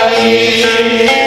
Valley.